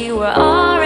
you were all